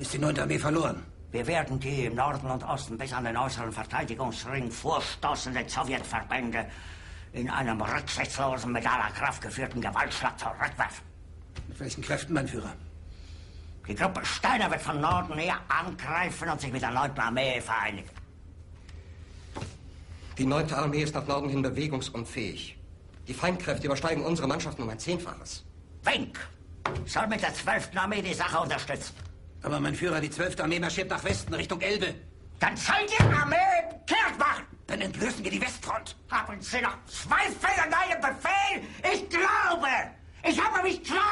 Ist die 9. Armee verloren. Wir werden die im Norden und Osten bis an den äußeren Verteidigungsring vorstoßenden Sowjetverbände in einem rücksichtslosen, mit aller Kraft geführten Gewaltschlag zurückwerfen. Mit welchen Kräften, mein Führer? Die Gruppe Steiner wird von Norden her angreifen und sich mit der 9. Armee vereinigen. Die 9. Armee ist nach Norden hin bewegungsunfähig. Die Feindkräfte übersteigen unsere Mannschaften um ein Zehnfaches. Wink soll mit der 12. Armee die Sache unterstützen. Aber mein Führer, die 12. Armee marschiert nach Westen, Richtung Elbe. Dann soll die Armee kehrt machen. Dann entblößen wir die Westfront. Haben Sie noch Zweifel an meinem Befehl? Ich glaube, ich habe mich klar.